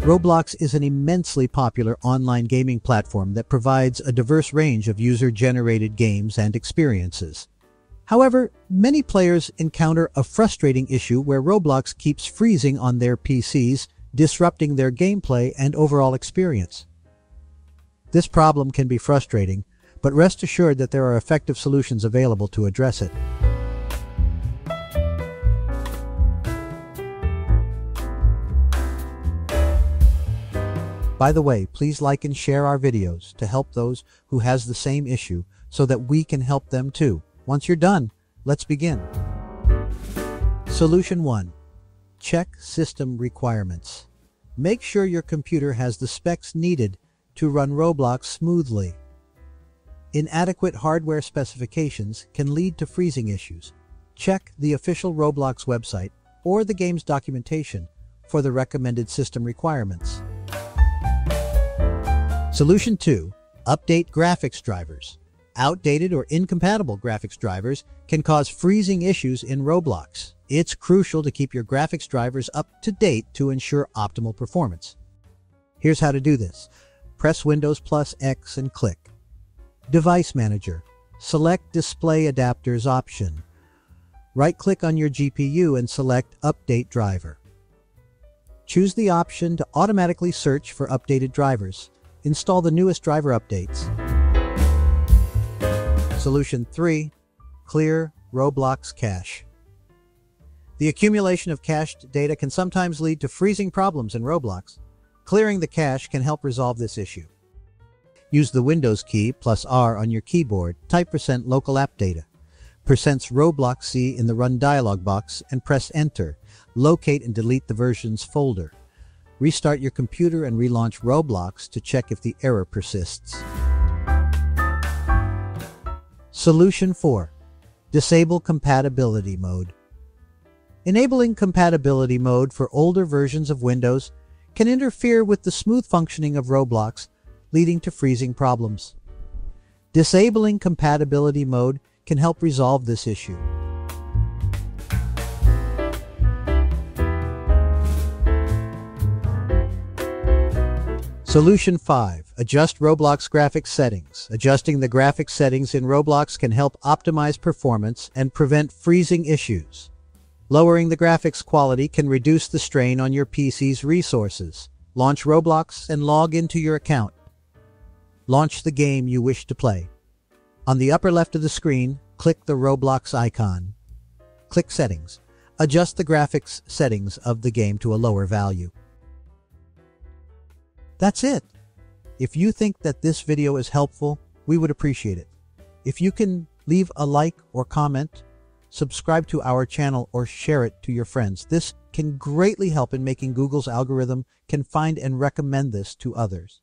Roblox is an immensely popular online gaming platform that provides a diverse range of user-generated games and experiences. However, many players encounter a frustrating issue where Roblox keeps freezing on their PCs, disrupting their gameplay and overall experience. This problem can be frustrating, but rest assured that there are effective solutions available to address it. By the way, please like and share our videos to help those who has the same issue so that we can help them too. Once you're done, let's begin. Solution 1. Check system requirements. Make sure your computer has the specs needed to run Roblox smoothly. Inadequate hardware specifications can lead to freezing issues. Check the official Roblox website or the game's documentation for the recommended system requirements. Solution 2. Update graphics drivers. Outdated or incompatible graphics drivers can cause freezing issues in Roblox. It's crucial to keep your graphics drivers up to date to ensure optimal performance. Here's how to do this. Press Windows plus X and click. Device Manager. Select Display Adapters option. Right-click on your GPU and select Update Driver. Choose the option to automatically search for updated drivers. Install the newest driver updates. Solution 3. Clear Roblox Cache. The accumulation of cached data can sometimes lead to freezing problems in Roblox. Clearing the cache can help resolve this issue. Use the Windows key plus R on your keyboard, type percent local app data, percents Roblox C in the Run dialog box, and press Enter. Locate and delete the versions folder. Restart your computer and relaunch Roblox to check if the error persists. Solution 4. Disable Compatibility Mode. Enabling compatibility mode for older versions of Windows can interfere with the smooth functioning of Roblox, leading to freezing problems. Disabling compatibility mode can help resolve this issue. Solution 5. Adjust Roblox graphics settings. Adjusting the graphics settings in Roblox can help optimize performance and prevent freezing issues. Lowering the graphics quality can reduce the strain on your PC's resources. Launch Roblox and log into your account. Launch the game you wish to play. On the upper left of the screen, click the Roblox icon. Click Settings. Adjust the graphics settings of the game to a lower value. That's it. If you think that this video is helpful, we would appreciate it. If you can leave a like or comment, subscribe to our channel or share it to your friends. This can greatly help in making Google's algorithm can find and recommend this to others.